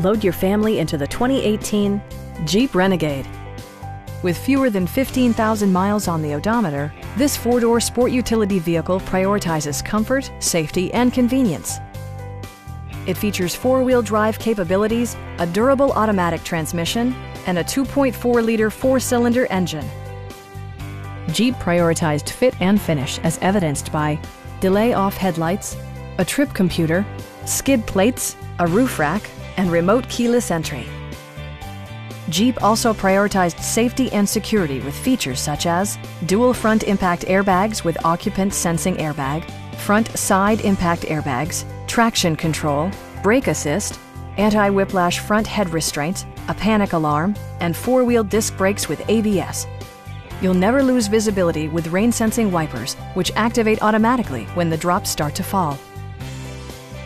Load your family into the 2018 Jeep Renegade. With fewer than 15,000 miles on the odometer, this four-door sport utility vehicle prioritizes comfort, safety, and convenience. It features four-wheel drive capabilities, a durable automatic transmission, and a 2.4-liter four-cylinder engine. Jeep prioritized fit and finish as evidenced by delay off headlights, a trip computer, skid plates, a roof rack, and remote keyless entry. Jeep also prioritized safety and security with features such as dual front impact airbags with occupant sensing airbag, front side impact airbags, traction control, brake assist, anti-whiplash front head restraints, a panic alarm, and four-wheel disc brakes with ABS. You'll never lose visibility with rain-sensing wipers, which activate automatically when the drops start to fall.